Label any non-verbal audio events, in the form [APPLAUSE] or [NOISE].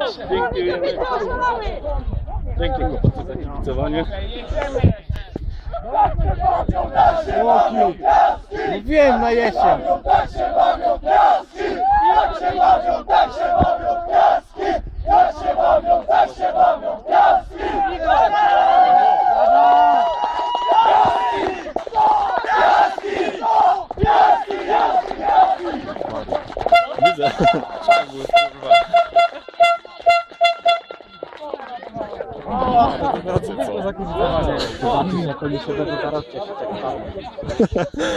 Dziękujemy. Dzięki chłopcy za kibicowanie. No wiem na jesień. Tak się bawią piaski! Tak się bawią, tak się bawią piaski! Tak się bawią, tak się bawią piaski! Widzę. [LAUGHS] Trzeba było, kurwa. Roce, co? Jako když se to tady těší, tak